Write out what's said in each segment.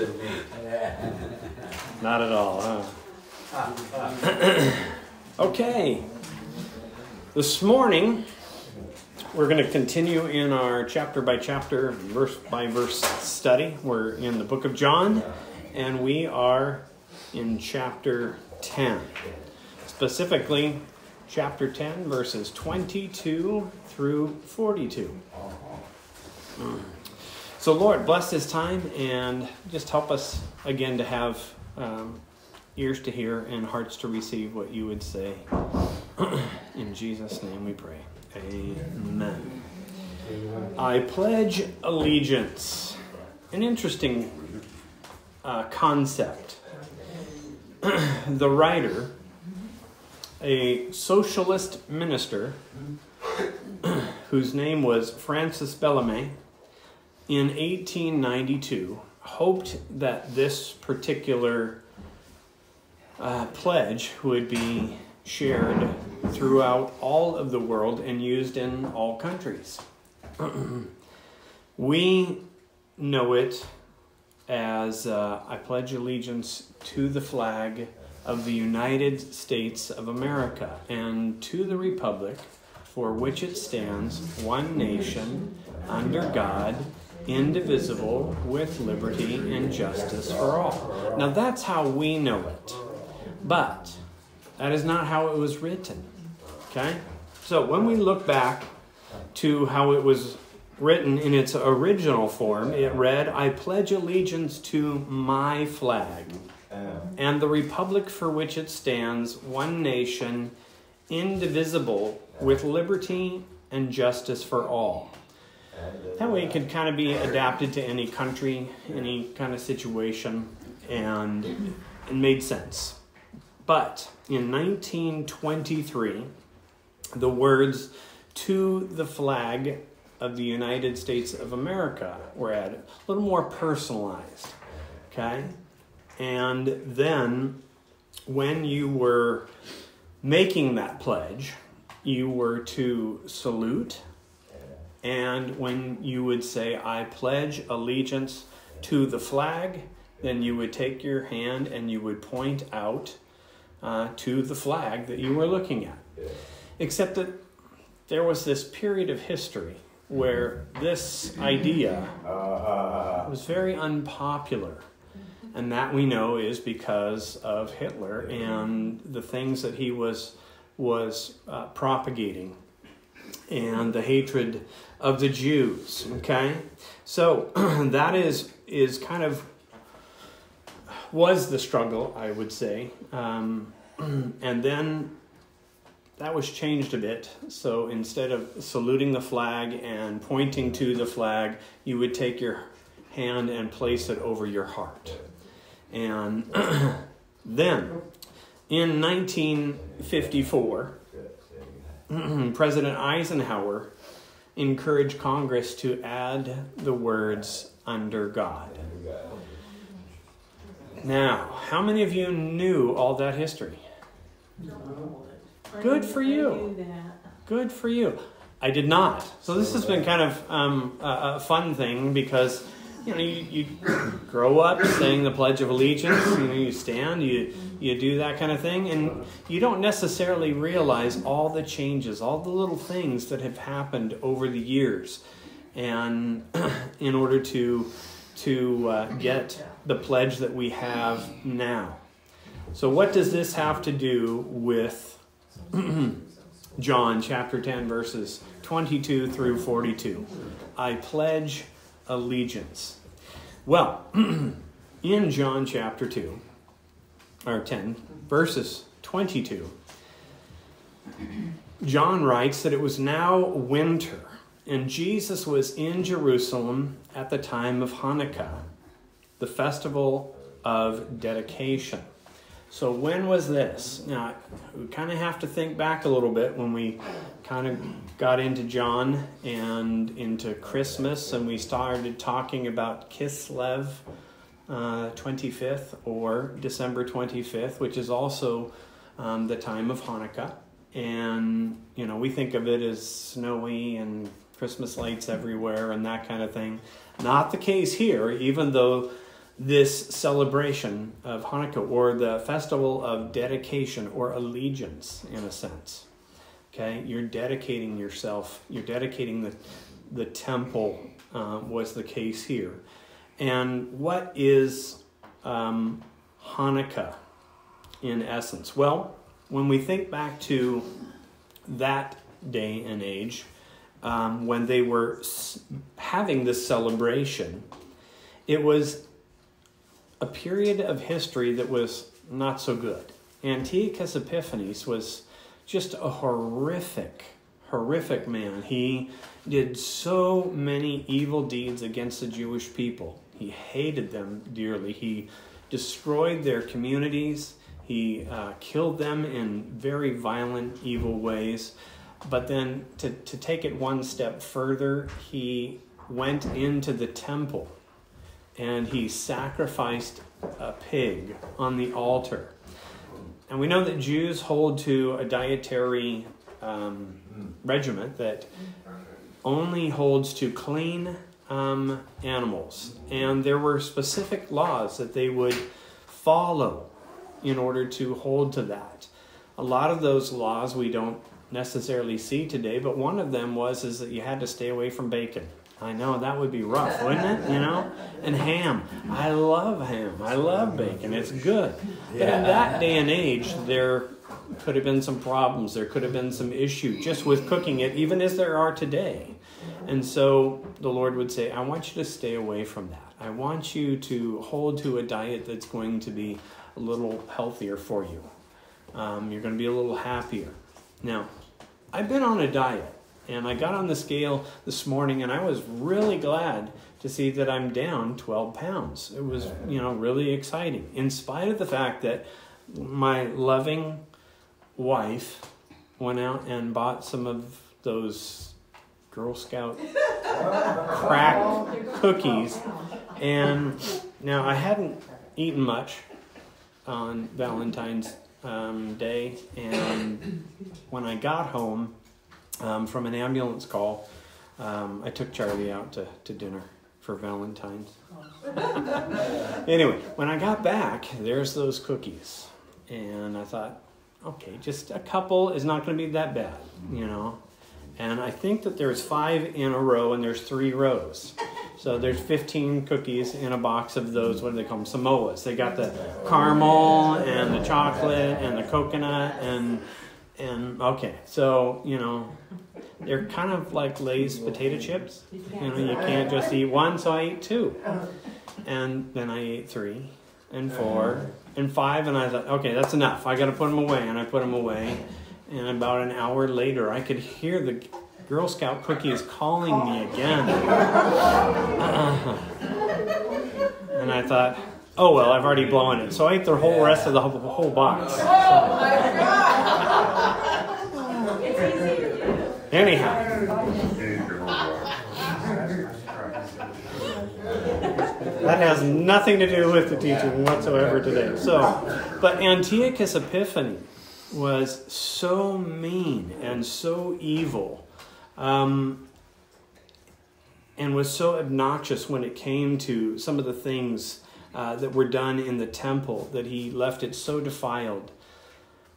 Not at all, huh? okay. This morning, we're going to continue in our chapter by chapter, verse by verse study. We're in the book of John, and we are in chapter 10. Specifically, chapter 10, verses 22 through 42. So, Lord, bless this time and just help us again to have um, ears to hear and hearts to receive what you would say. In Jesus' name we pray. Amen. I pledge allegiance. An interesting uh, concept. the writer, a socialist minister whose name was Francis Bellamy, in 1892 hoped that this particular uh, pledge would be shared throughout all of the world and used in all countries. we know it as uh, I pledge allegiance to the flag of the United States of America and to the republic for which it stands, one nation, under God indivisible, with liberty and justice for all. Now that's how we know it. But that is not how it was written. Okay? So when we look back to how it was written in its original form, it read, I pledge allegiance to my flag and the republic for which it stands, one nation, indivisible, with liberty and justice for all. That way it could kind of be adapted to any country, any kind of situation, and it made sense. But in 1923, the words to the flag of the United States of America were added, a little more personalized. Okay? And then when you were making that pledge, you were to salute and when you would say, I pledge allegiance to the flag, then you would take your hand and you would point out uh, to the flag that you were looking at. Except that there was this period of history where this idea was very unpopular. And that we know is because of Hitler and the things that he was, was uh, propagating and the hatred of the Jews. Okay, so that is is kind of was the struggle, I would say, um, and then that was changed a bit. So instead of saluting the flag and pointing to the flag, you would take your hand and place it over your heart. And then in 1954, President Eisenhower encouraged Congress to add the words under God. Now, how many of you knew all that history? Good for you. Good for you. I did not. So this has been kind of um, a, a fun thing because you know, you, you grow up saying the Pledge of Allegiance, you know, you stand, you, you do that kind of thing, and you don't necessarily realize all the changes, all the little things that have happened over the years. And in order to, to uh, get the pledge that we have now. So, what does this have to do with John chapter 10, verses 22 through 42? I pledge allegiance. Well, in John chapter 2, or 10, verses 22, John writes that it was now winter, and Jesus was in Jerusalem at the time of Hanukkah, the festival of dedication. So, when was this? Now, we kind of have to think back a little bit when we kind of got into John and into Christmas, and we started talking about Kislev uh, 25th or December 25th, which is also um, the time of Hanukkah. And, you know, we think of it as snowy and Christmas lights everywhere and that kind of thing. Not the case here, even though this celebration of Hanukkah or the festival of dedication or allegiance in a sense. Okay, you're dedicating yourself, you're dedicating the, the temple, uh, was the case here. And what is um, Hanukkah in essence? Well, when we think back to that day and age, um, when they were having this celebration, it was a period of history that was not so good. Antiochus Epiphanes was just a horrific, horrific man. He did so many evil deeds against the Jewish people. He hated them dearly. He destroyed their communities. He uh, killed them in very violent, evil ways. But then to, to take it one step further, he went into the temple and he sacrificed a pig on the altar. And we know that Jews hold to a dietary um, regiment that only holds to clean um, animals. And there were specific laws that they would follow in order to hold to that. A lot of those laws we don't necessarily see today, but one of them was is that you had to stay away from bacon. I know that would be rough, wouldn't it? You know, and ham. I love ham. I love bacon. It's good. But in that day and age, there could have been some problems. There could have been some issue just with cooking it, even as there are today. And so the Lord would say, I want you to stay away from that. I want you to hold to a diet that's going to be a little healthier for you. Um, you're going to be a little happier. Now, I've been on a diet and I got on the scale this morning and I was really glad to see that I'm down 12 pounds. It was, you know, really exciting. In spite of the fact that my loving wife went out and bought some of those Girl Scout crack cookies. And now I hadn't eaten much on Valentine's um, Day. And when I got home, um, from an ambulance call, um, I took Charlie out to, to dinner for Valentine's. anyway, when I got back, there's those cookies. And I thought, okay, just a couple is not going to be that bad, you know. And I think that there's five in a row and there's three rows. So there's 15 cookies in a box of those, what do they call them? Samoas. They got the caramel and the chocolate and the coconut and and okay, so you know, they're kind of like Lay's potato chips. You know, you can't just eat one, so I ate two, and then I ate three, and four, and five, and I thought, okay, that's enough. I got to put them away, and I put them away, and about an hour later, I could hear the Girl Scout cookies calling me again, uh-huh. and I thought. Oh well, I've already blown it. So I ate the whole rest of the whole, whole box. So. Anyhow. That has nothing to do with the teaching whatsoever today. So, but Antiochus Epiphanes was so mean and so evil um, and was so obnoxious when it came to some of the things uh, that were done in the temple that he left it so defiled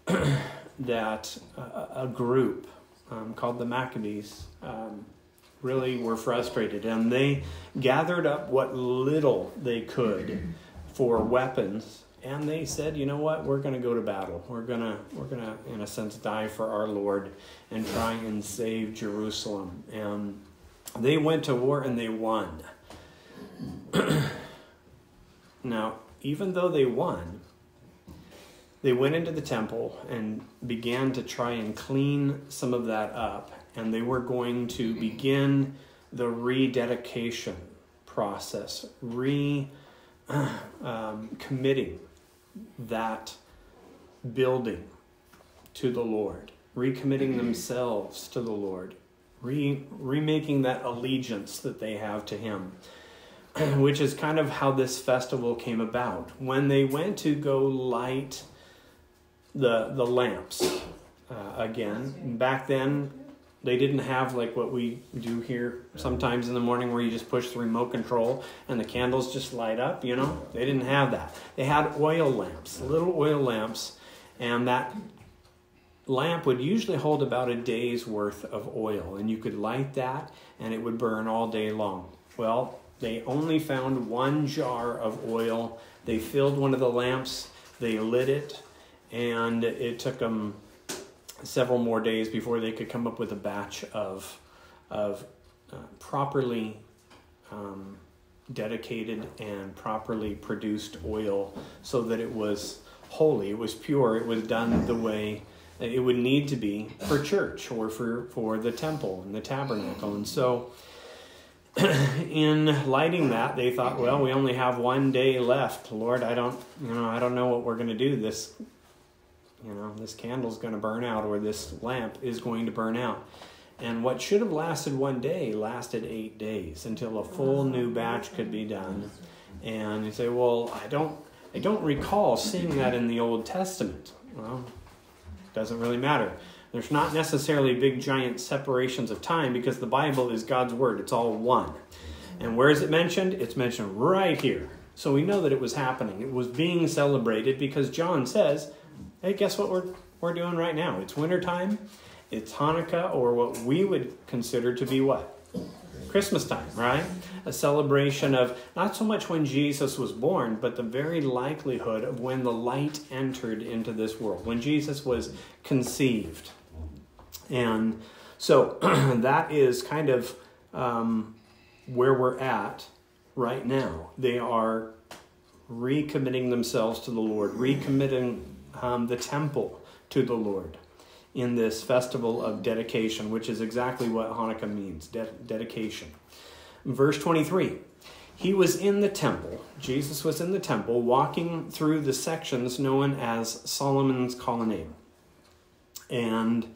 that a, a group um, called the Maccabees um, really were frustrated and they gathered up what little they could for weapons and they said you know what? We're going to go to battle. We're going to we're going to in a sense die for our lord and try and save jerusalem. And they went to war and they won. Now even though they won they went into the temple and began to try and clean some of that up. And they were going to begin the rededication process, re um, committing that building to the Lord, recommitting themselves to the Lord, re remaking that allegiance that they have to Him. Which is kind of how this festival came about. When they went to go light the the lamps uh, again. Back then, They didn't have like what we do here sometimes in the morning where you just push the remote control and the candles just light up, you know? They didn't have that. They had oil lamps, little oil lamps, and that lamp would usually hold about a day's worth of oil, and you could light that and it would burn all day long. Well, they only found one jar of oil. They filled one of the lamps, they lit it, and it took them several more days before they could come up with a batch of, of uh, properly um, dedicated and properly produced oil so that it was holy, it was pure, it was done the way it would need to be for church or for, for the temple and the tabernacle. And so, in lighting that, they thought, well, we only have one day left. Lord, I don't, you know, I don't know what we're going to do. This you know, this candle's going to burn out or this lamp is going to burn out. And what should have lasted one day lasted eight days until a full new batch could be done. And you say, well, I don't, I don't recall seeing that in the Old Testament. Well, it doesn't really matter. There's not necessarily big giant separations of time because the Bible is God's word. It's all one. And where is it mentioned? It's mentioned right here. So we know that it was happening. It was being celebrated because John says hey, guess what we're, we're doing right now? It's wintertime, it's Hanukkah, or what we would consider to be what? Christmas time, right? A celebration of not so much when Jesus was born, but the very likelihood of when the light entered into this world, when Jesus was conceived. And so that is kind of um, where we're at right now. They are recommitting themselves to the Lord, recommitting um, the temple to the Lord in this festival of dedication, which is exactly what Hanukkah means de- dedication. Verse 23 He was in the temple, Jesus was in the temple, walking through the sections known as Solomon's colonnade. And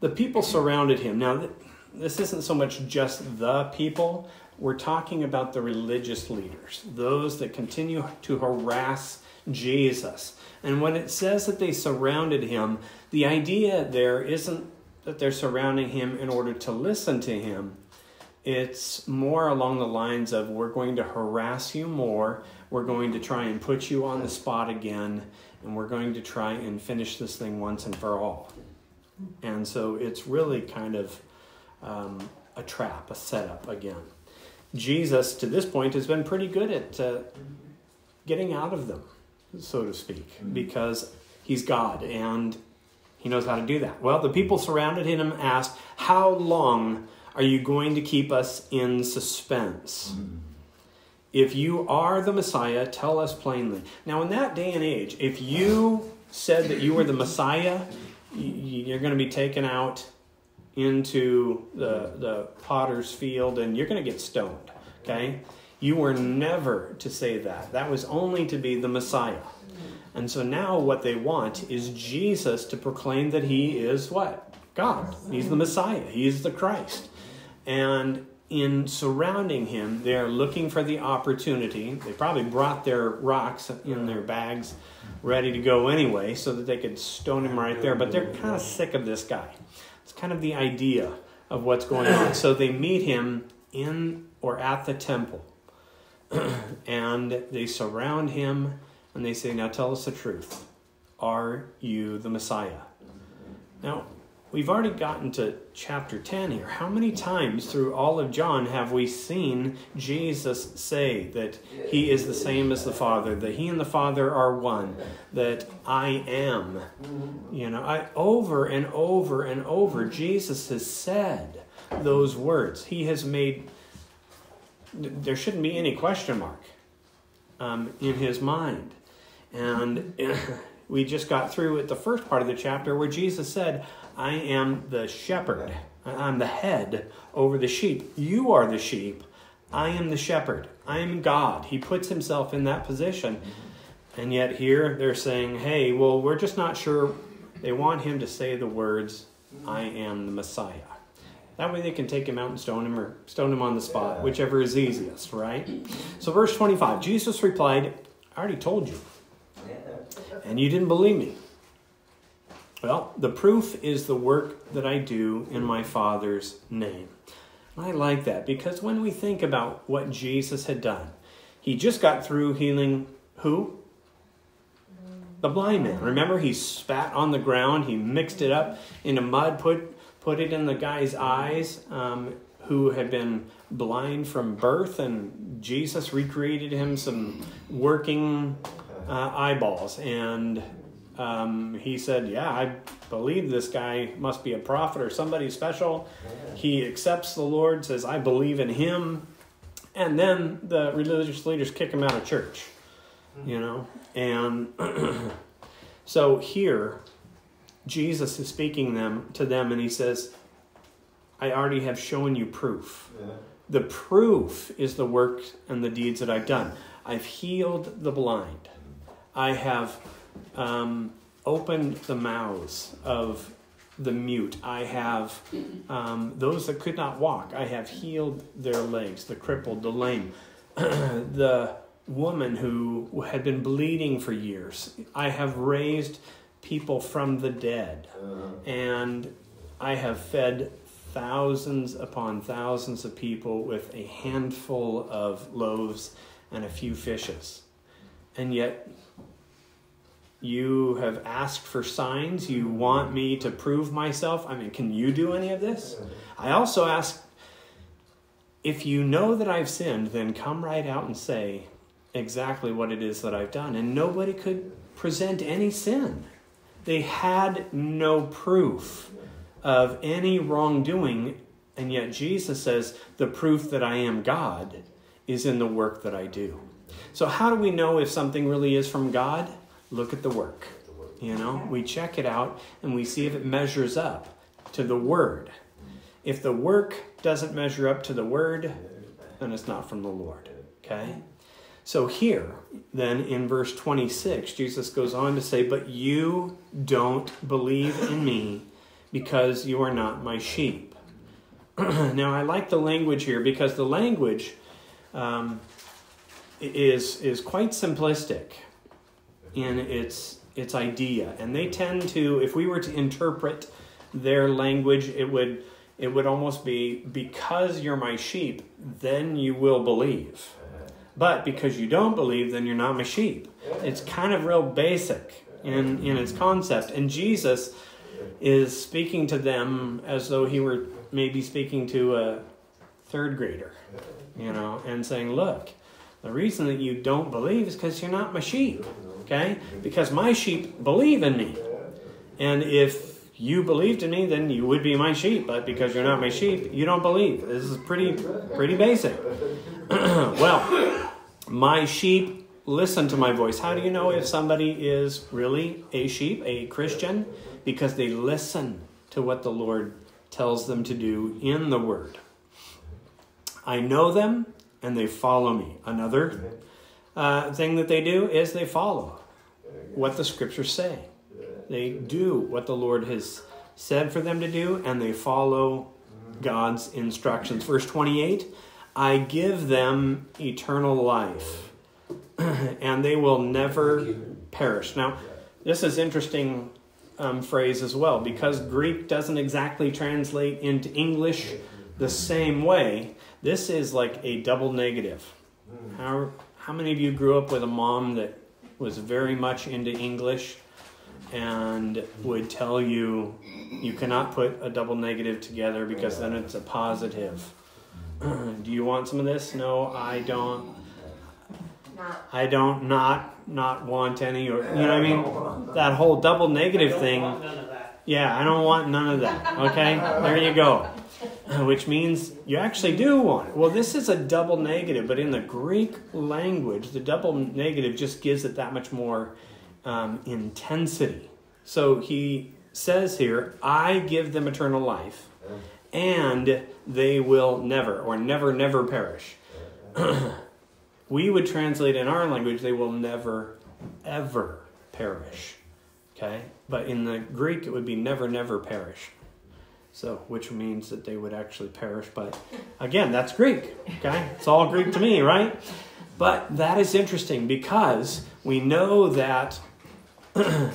the people surrounded him. Now, this isn't so much just the people, we're talking about the religious leaders, those that continue to harass Jesus. And when it says that they surrounded him, the idea there isn't that they're surrounding him in order to listen to him. It's more along the lines of we're going to harass you more, we're going to try and put you on the spot again, and we're going to try and finish this thing once and for all. And so it's really kind of um, a trap, a setup again. Jesus, to this point, has been pretty good at uh, getting out of them so to speak, because he's God and he knows how to do that. Well, the people surrounded him asked, How long are you going to keep us in suspense? If you are the Messiah, tell us plainly. Now, in that day and age, if you said that you were the Messiah, you're going to be taken out into the, the potter's field and you're going to get stoned. Okay? You were never to say that. That was only to be the Messiah. And so now what they want is Jesus to proclaim that he is what? God. He's the Messiah. He's the Christ. And in surrounding him, they're looking for the opportunity. They probably brought their rocks in their bags ready to go anyway so that they could stone him right there. But they're kind of sick of this guy. It's kind of the idea of what's going on. So they meet him in or at the temple. and they surround him and they say, Now tell us the truth. Are you the Messiah? Now, we've already gotten to chapter 10 here. How many times through all of John have we seen Jesus say that he is the same as the Father, that he and the Father are one, that I am? You know, I, over and over and over, Jesus has said those words. He has made there shouldn't be any question mark um, in his mind. And we just got through at the first part of the chapter where Jesus said, I am the shepherd, I'm the head over the sheep. You are the sheep. I am the shepherd. I am God. He puts himself in that position. And yet here they're saying, hey, well, we're just not sure. They want him to say the words, I am the Messiah. That way they can take him out and stone him or stone him on the spot, whichever is easiest, right? So, verse 25 Jesus replied, I already told you, and you didn't believe me. Well, the proof is the work that I do in my Father's name. I like that because when we think about what Jesus had done, he just got through healing who? The blind man. Remember, he spat on the ground, he mixed it up into mud, put, put it in the guy's eyes um, who had been blind from birth, and Jesus recreated him some working uh, eyeballs. And um, he said, Yeah, I believe this guy must be a prophet or somebody special. He accepts the Lord, says, I believe in him. And then the religious leaders kick him out of church, you know? And so here, Jesus is speaking them to them, and he says, I already have shown you proof. Yeah. The proof is the work and the deeds that I've done. I've healed the blind. I have um, opened the mouths of the mute. I have um, those that could not walk. I have healed their legs, the crippled, the lame, the woman who had been bleeding for years. I have raised people from the dead. Uh-huh. And I have fed thousands upon thousands of people with a handful of loaves and a few fishes. And yet, you have asked for signs. You want me to prove myself. I mean, can you do any of this? I also ask if you know that I've sinned, then come right out and say exactly what it is that I've done. And nobody could present any sin. They had no proof of any wrongdoing. And yet Jesus says, the proof that I am God is in the work that I do. So, how do we know if something really is from God? look at the work. You know, we check it out and we see if it measures up to the word. If the work doesn't measure up to the word, then it's not from the Lord. Okay? So here, then in verse 26, Jesus goes on to say, But you don't believe in me because you are not my sheep. now, I like the language here because the language um, is, is quite simplistic in its its idea, and they tend to. If we were to interpret their language, it would it would almost be because you're my sheep, then you will believe. But because you don't believe, then you're not my sheep. It's kind of real basic in, in its concept. And Jesus is speaking to them as though he were maybe speaking to a third grader, you know, and saying, Look, the reason that you don't believe is because you're not my sheep. Okay? Because my sheep believe in me. And if you believed in me, then you would be my sheep. But because you're not my sheep, you don't believe. This is pretty pretty basic. well, my sheep listen to my voice. How do you know if somebody is really a sheep, a Christian? Because they listen to what the Lord tells them to do in the Word. I know them and they follow me. Another uh, thing that they do is they follow what the scriptures say. They do what the Lord has said for them to do, and they follow God's instructions. Verse 28 I give them eternal life, and they will never perish. Now, this is interesting um, phrase as well because Greek doesn't exactly translate into English the same way. This is like a double negative. How how many of you grew up with a mom that was very much into English and would tell you you cannot put a double negative together because then it's a positive? Do you want some of this? No, I don't. I don't not not want any or you know what I mean? That whole double negative thing. Yeah, I don't want none of that. Okay? There you go. which means you actually do want it. Well, this is a double negative, but in the Greek language, the double negative just gives it that much more um, intensity. So he says here, I give them eternal life, and they will never, or never, never perish. we would translate in our language, they will never, ever perish. Okay? But in the Greek, it would be never, never perish. So, which means that they would actually perish. But again, that's Greek. Okay? It's all Greek to me, right? But that is interesting because we know that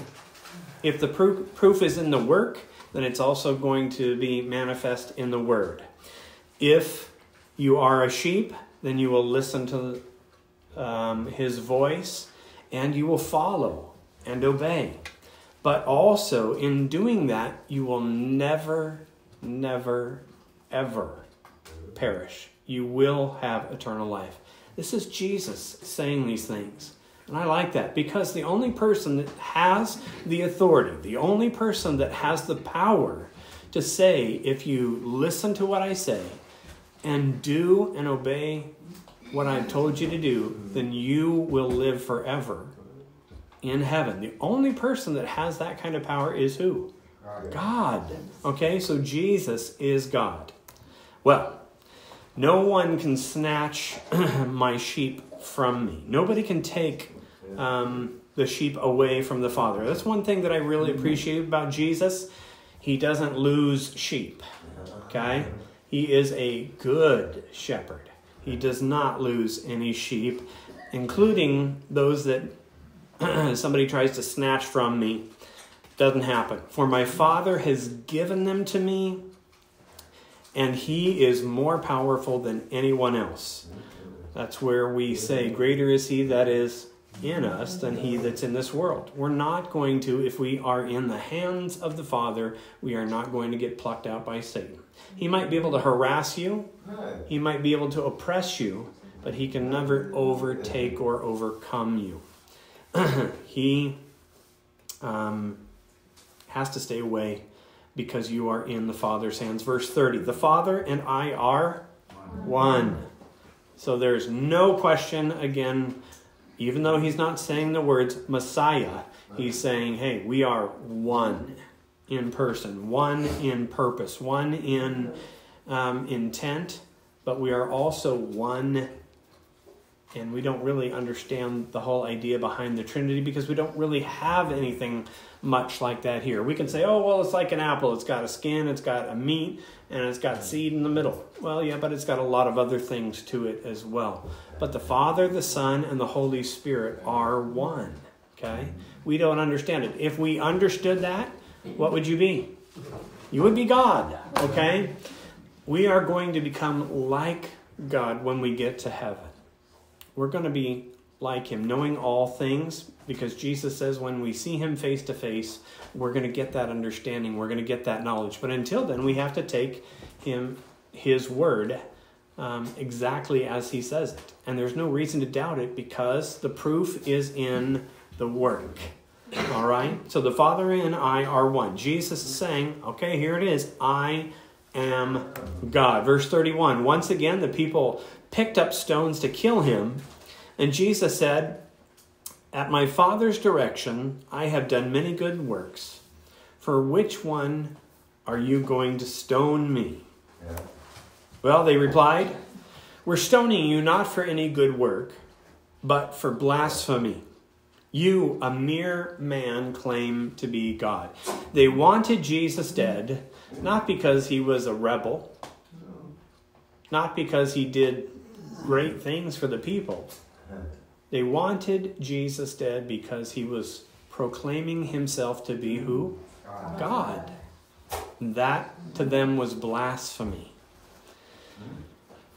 If the proof, proof is in the work, then it's also going to be manifest in the word. If you are a sheep, then you will listen to um, his voice and you will follow and obey. But also, in doing that, you will never, never, ever perish. You will have eternal life. This is Jesus saying these things. And I like that because the only person that has the authority, the only person that has the power to say, if you listen to what I say and do and obey what I've told you to do, then you will live forever in heaven. The only person that has that kind of power is who? God. Okay, so Jesus is God. Well, no one can snatch my sheep from me. Nobody can take um, the sheep away from the Father. That's one thing that I really appreciate about Jesus. He doesn't lose sheep. Okay? He is a good shepherd. He does not lose any sheep, including those that somebody tries to snatch from me. Doesn't happen. For my Father has given them to me, and He is more powerful than anyone else. That's where we say, Greater is He that is in us than he that's in this world. We're not going to, if we are in the hands of the Father, we are not going to get plucked out by Satan. He might be able to harass you, he might be able to oppress you, but he can never overtake or overcome you. he um, has to stay away because you are in the Father's hands. Verse 30 The Father and I are one. So there's no question again even though he's not saying the words Messiah, he's saying, hey, we are one in person, one in purpose, one in um, intent, but we are also one. And we don't really understand the whole idea behind the Trinity because we don't really have anything much like that here. We can say, oh, well, it's like an apple. It's got a skin, it's got a meat, and it's got seed in the middle. Well, yeah, but it's got a lot of other things to it as well. But the Father, the Son, and the Holy Spirit are one. Okay? We don't understand it. If we understood that, what would you be? You would be God. Okay? We are going to become like God when we get to heaven. We're going to be like Him, knowing all things, because Jesus says when we see Him face to face, we're going to get that understanding, we're going to get that knowledge. But until then, we have to take Him, His Word, um, exactly as he says it. And there's no reason to doubt it because the proof is in the work. All right? So the Father and I are one. Jesus is saying, okay, here it is I am God. Verse 31 Once again, the people picked up stones to kill him. And Jesus said, At my Father's direction, I have done many good works. For which one are you going to stone me? Yeah. Well, they replied, We're stoning you not for any good work, but for blasphemy. You, a mere man, claim to be God. They wanted Jesus dead, not because he was a rebel, not because he did great things for the people. They wanted Jesus dead because he was proclaiming himself to be who? God. That to them was blasphemy.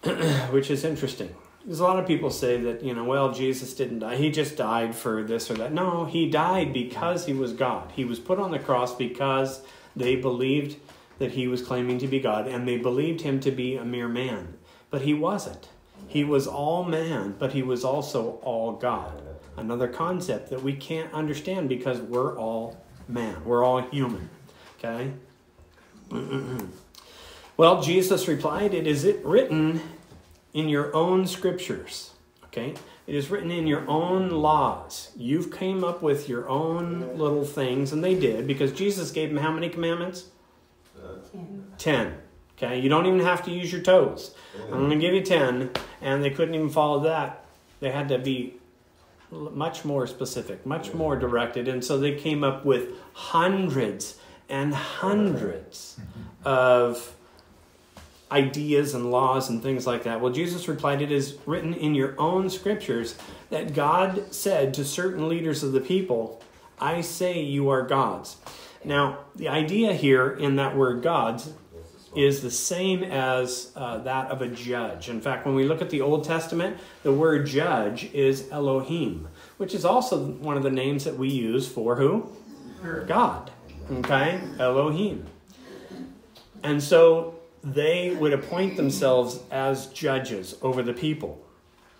which is interesting. There's a lot of people say that, you know, well, Jesus didn't die. He just died for this or that. No, he died because he was God. He was put on the cross because they believed that he was claiming to be God and they believed him to be a mere man. But he wasn't. He was all man, but he was also all God. Another concept that we can't understand because we're all man, we're all human. Okay? Well, Jesus replied, It is it written in your own scriptures. Okay? It is written in your own laws. You've came up with your own little things, and they did, because Jesus gave them how many commandments? Ten. Ten. Okay? You don't even have to use your toes. Mm-hmm. I'm going to give you ten, and they couldn't even follow that. They had to be much more specific, much more directed, and so they came up with hundreds and hundreds mm-hmm. of ideas and laws and things like that. Well, Jesus replied, It is written in your own scriptures that God said to certain leaders of the people, I say you are gods. Now, the idea here in that word gods is the same as uh, that of a judge. In fact, when we look at the Old Testament, the word judge is Elohim, which is also one of the names that we use for who? God. Okay? Elohim. And so they would appoint themselves as judges over the people.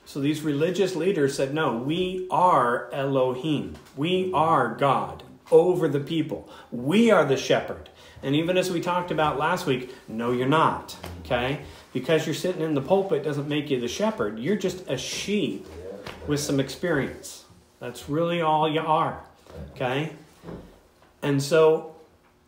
So these religious leaders said, No, we are Elohim. We are God over the people. We are the shepherd. And even as we talked about last week, no, you're not. Okay? Because you're sitting in the pulpit doesn't make you the shepherd. You're just a sheep with some experience. That's really all you are. Okay? And so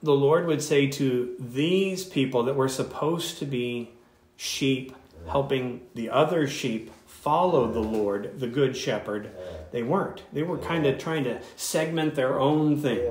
the Lord would say to these people that were supposed to be sheep, helping the other sheep follow the Lord, the Good Shepherd, they weren't. They were kind of trying to segment their own thing.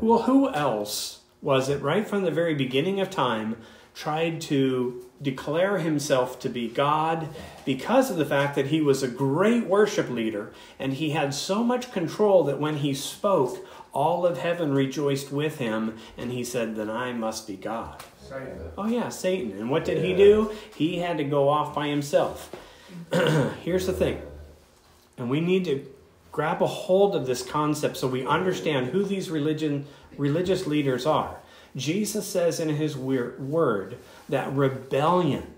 Well, who else was it right from the very beginning of time tried to declare himself to be God because of the fact that he was a great worship leader and he had so much control that when he spoke, all of heaven rejoiced with him, and he said, Then I must be God. Satan. Oh, yeah, Satan. And what did yeah. he do? He had to go off by himself. Here's the thing, and we need to grab a hold of this concept so we understand who these religion, religious leaders are. Jesus says in his word that rebellion,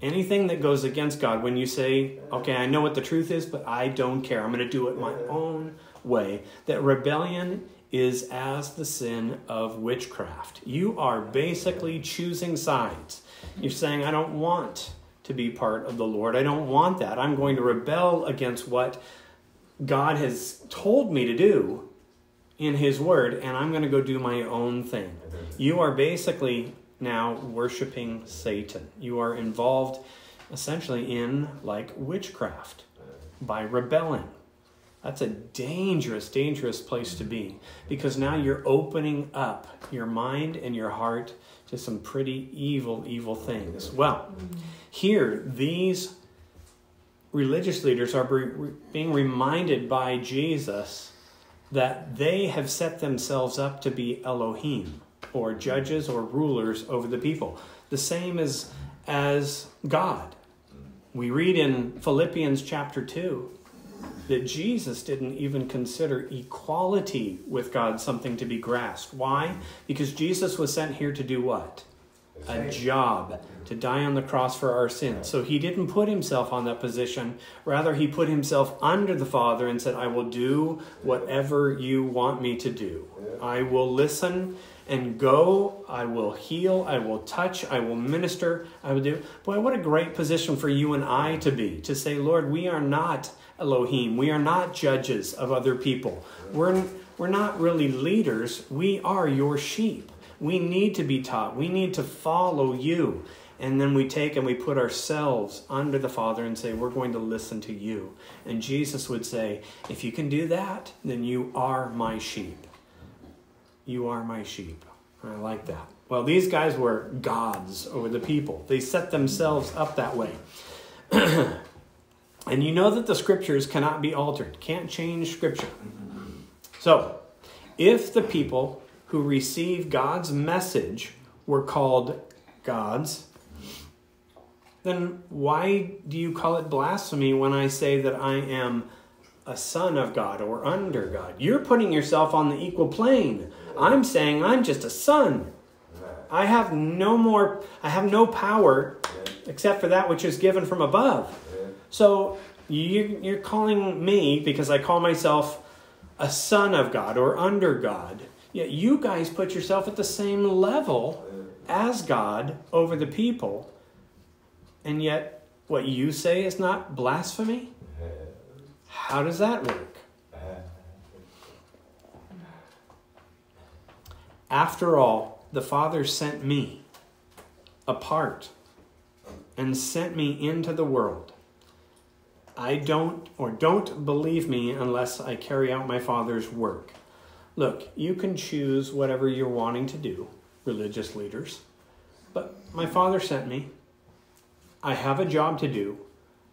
anything that goes against God, when you say, okay, I know what the truth is, but I don't care, I'm going to do it my own way that rebellion is as the sin of witchcraft. You are basically choosing sides. You're saying, I don't want to be part of the Lord. I don't want that. I'm going to rebel against what God has told me to do in His Word, and I'm going to go do my own thing. You are basically now worshiping Satan. You are involved essentially in like witchcraft by rebelling. That's a dangerous, dangerous place to be because now you're opening up your mind and your heart to some pretty evil, evil things. Well, here, these religious leaders are being reminded by Jesus that they have set themselves up to be Elohim or judges or rulers over the people, the same as, as God. We read in Philippians chapter 2 that Jesus didn't even consider equality with God something to be grasped. Why? Because Jesus was sent here to do what? A job, to die on the cross for our sins. So he didn't put himself on that position. Rather, he put himself under the Father and said, I will do whatever you want me to do. I will listen and go. I will heal. I will touch. I will minister. I will do. Boy, what a great position for you and I to be. To say, Lord, we are not Elohim. We are not judges of other people. We're, we're not really leaders. We are your sheep. We need to be taught. We need to follow you. And then we take and we put ourselves under the Father and say, We're going to listen to you. And Jesus would say, If you can do that, then you are my sheep. You are my sheep. I like that. Well, these guys were gods over the people, they set themselves up that way. And you know that the scriptures cannot be altered, can't change scripture. So, if the people who receive God's message were called gods, then why do you call it blasphemy when I say that I am a son of God or under God? You're putting yourself on the equal plane. I'm saying I'm just a son. I have no more, I have no power except for that which is given from above. So you, you're calling me, because I call myself a son of God or under God, yet you guys put yourself at the same level as God over the people, and yet what you say is not blasphemy? How does that work? After all, the Father sent me apart and sent me into the world I don't or don't believe me unless I carry out my Father's work. Look, you can choose whatever you're wanting to do, religious leaders, but my Father sent me. I have a job to do.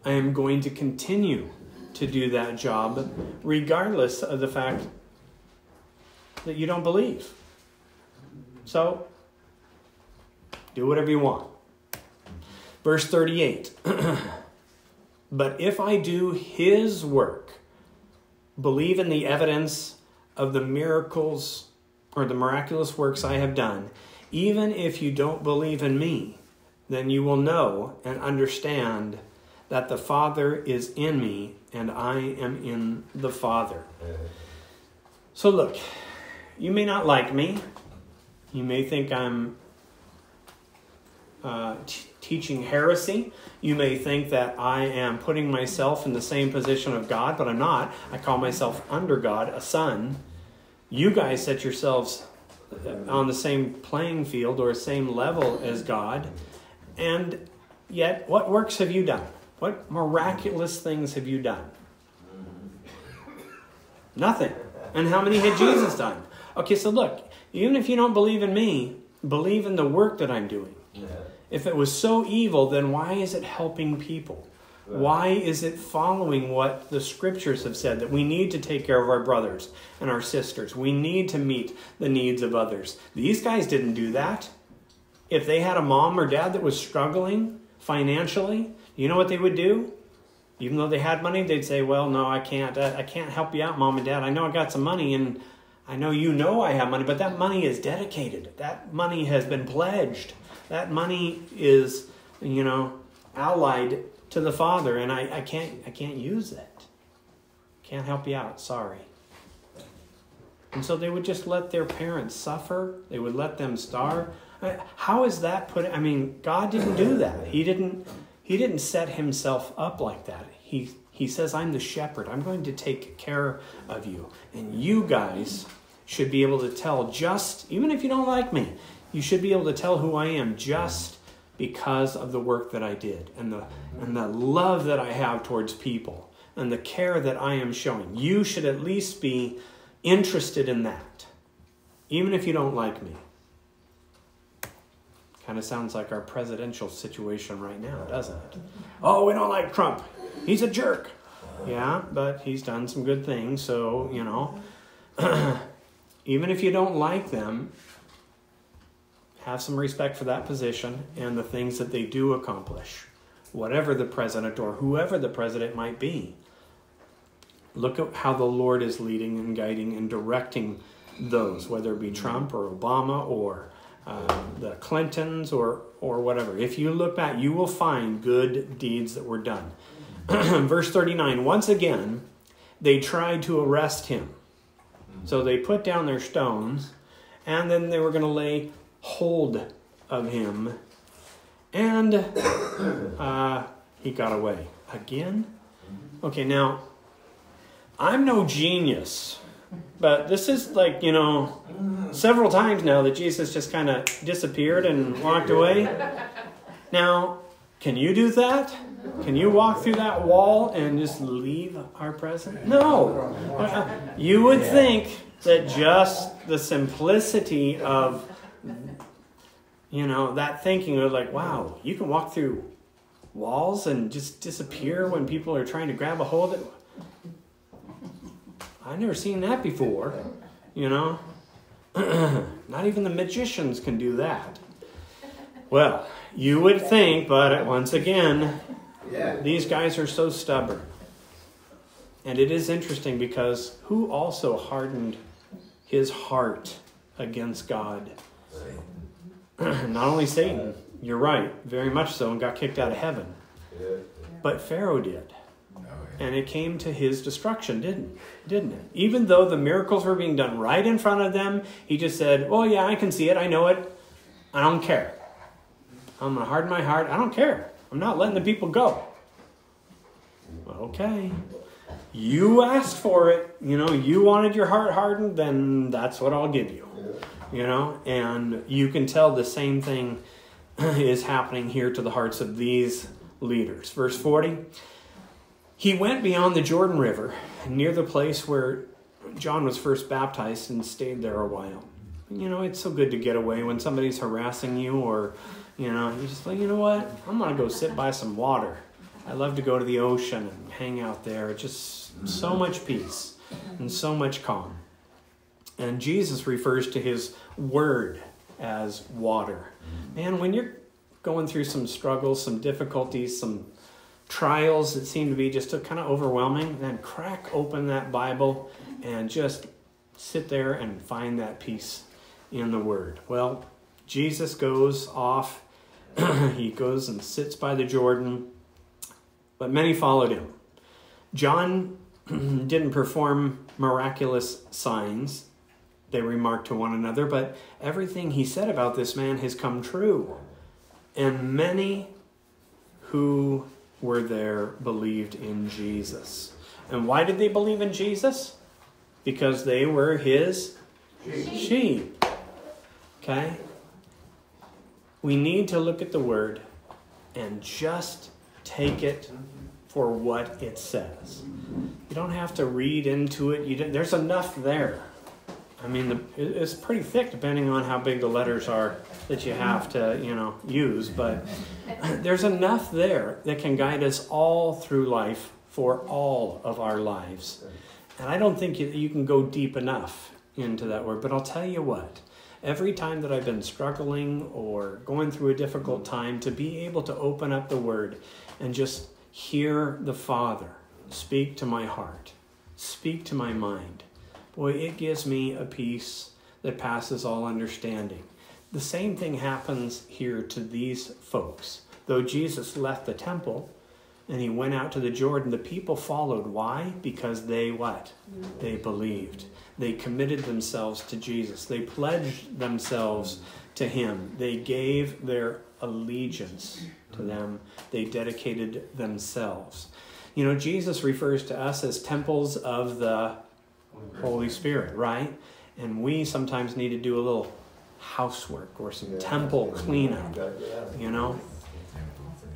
I am going to continue to do that job regardless of the fact that you don't believe. So, do whatever you want. Verse 38 But if I do his work, believe in the evidence of the miracles or the miraculous works I have done, even if you don't believe in me, then you will know and understand that the Father is in me and I am in the Father. So, look, you may not like me. You may think I'm uh, teaching heresy. You may think that I am putting myself in the same position of God, but I'm not. I call myself under God, a son. You guys set yourselves on the same playing field or same level as God. And yet, what works have you done? What miraculous things have you done? Nothing. And how many had Jesus done? Okay, so look, even if you don't believe in me, believe in the work that I'm doing. If it was so evil, then why is it helping people? Why is it following what the scriptures have said that we need to take care of our brothers and our sisters? We need to meet the needs of others. These guys didn't do that. If they had a mom or dad that was struggling financially, you know what they would do? Even though they had money, they'd say, "Well, no, I can't. I, can't help you out, mom and dad. I know I got some money, and I know you know I have money, but that money is dedicated. That money has been pledged. That money is, you know, allied to the Father, and I, I can't I can't use it. Can't help you out. Sorry." And so they would just let their parents suffer. They would let them starve. How is that put? I mean, God didn't do that. He didn't. He didn't set himself up like that. He he says, "I'm the shepherd. I'm going to take care of you, and you guys should be able to tell just even if you don't like me, you should be able to tell who I am just because of the work that I did and the and the love that I have towards people and the care that I am showing. You should at least be interested in that, even if you don't like me." Kind of sounds like our presidential situation right now, doesn't it? Oh, we don't like Trump. He's a jerk. Yeah, but he's done some good things, so, you know, even if you don't like them, have some respect for that position and the things that they do accomplish, whatever the president or whoever the president might be. Look at how the Lord is leading and guiding and directing those, whether it be Trump or Obama or uh, the Clintons or or whatever. If you look back, you will find good deeds that were done. Verse 39, once again, they tried to arrest him. So they put down their stones, and then they were going to lay hold of him, and uh, he got away. Again? Okay, now, I'm no genius. But this is like, you know, several times now that Jesus just kind of disappeared and walked away. Now, can you do that? Can you walk through that wall and just leave our presence? No. You would think that just the simplicity of, Mm-hmm. you know, that thinking of like, wow, you can walk through walls and just disappear when people are trying to grab a hold of it. I've never seen that before. You know? Not even the magicians can do that. Well, you would think, but once again, yeah. these guys are so stubborn. And it is interesting because who also hardened his heart against God? Not only Satan, you're right, very much so, and got kicked out of heaven, but Pharaoh did oh, and it came to his destruction, didn't didn't it? Even though the miracles were being done right in front of them, he just said, "Oh yeah, I can see it. I know it. I don't care. I'm gonna harden my heart. I don't care. I'm not letting the people go." Okay. You asked for it. You know, you wanted your heart hardened, then that's what I'll give you. You know, and you can tell the same thing is happening here to the hearts of these leaders. Verse 40 he went beyond the Jordan River, near the place where John was first baptized, and stayed there a while. You know, it's so good to get away when somebody's harassing you, or, you know, you just like, you know what? I'm going to go sit by some water. I love to go to the ocean and hang out there. Just so much peace and so much calm. And Jesus refers to his word as water. Man, when you're going through some struggles, some difficulties, some trials that seem to be just kind of overwhelming, then crack open that Bible and just sit there and find that peace in the Word. Well, Jesus goes off, he goes and sits by the Jordan, but many followed him. John didn't perform miraculous signs, they remarked to one another, but everything he said about this man has come true. And many who were there believed in Jesus. And why did they believe in Jesus? Because they were his sheep. sheep. Okay? We need to look at the word and just take it for what it says. You don't have to read into it. You there's enough there. I mean, the, it's pretty thick depending on how big the letters are that you have to, you know, use. But there's enough there that can guide us all through life for all of our lives. And I don't think you, you can go deep enough into that word. But I'll tell you what, every time that I've been struggling or going through a difficult time, to be able to open up the word and just hear the Father speak to my heart, speak to my mind boy, it gives me a peace that passes all understanding. The same thing happens here to these folks. Though Jesus left the temple and he went out to the Jordan, the people followed. Why? Because they what? They believed. They committed themselves to Jesus. They pledged themselves to him. They gave their allegiance to them. They dedicated themselves. You know, Jesus refers to us as temples of the Holy Spirit, right? And we sometimes need to do a little housework or some yeah. temple cleanup, you know?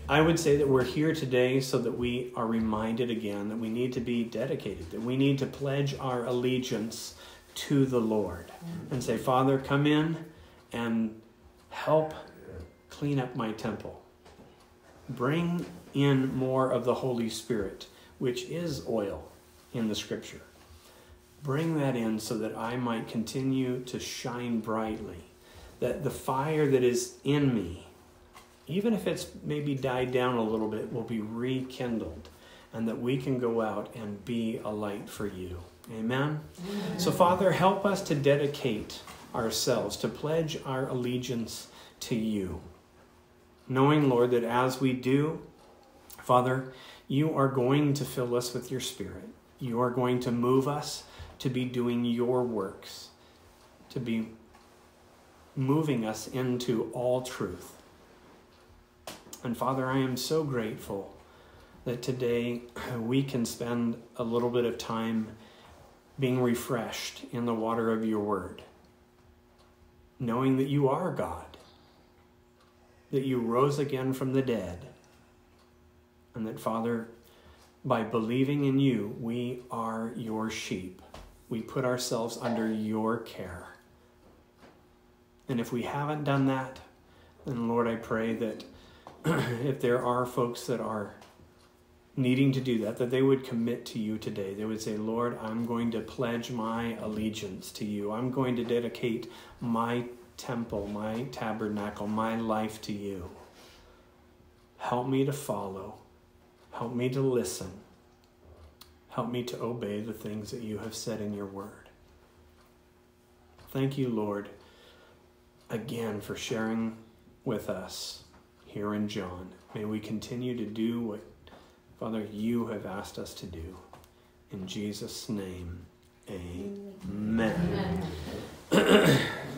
I would say that we're here today so that we are reminded again that we need to be dedicated, that we need to pledge our allegiance to the Lord and say, Father, come in and help clean up my temple. Bring in more of the Holy Spirit, which is oil in the scripture. Bring that in so that I might continue to shine brightly. That the fire that is in me, even if it's maybe died down a little bit, will be rekindled. And that we can go out and be a light for you. Amen? Amen. So, Father, help us to dedicate ourselves, to pledge our allegiance to you. Knowing, Lord, that as we do, Father, you are going to fill us with your Spirit. You are going to move us to be doing your works, to be moving us into all truth. And Father, I am so grateful that today we can spend a little bit of time being refreshed in the water of your word, knowing that you are God, that you rose again from the dead, and that, Father, by believing in you, we are your sheep we put ourselves under your care. And if we haven't done that, then Lord, I pray that if there are folks that are needing to do that, that they would commit to you today. They would say, Lord, I'm going to pledge my allegiance to you. I'm going to dedicate my temple, my tabernacle, my life to you. Help me to follow. Help me to listen. Help me to obey the things that you have said in your word. Thank you, Lord, again for sharing with us here in John. May we continue to do what, Father, you have asked us to do. In Jesus' name, amen. amen.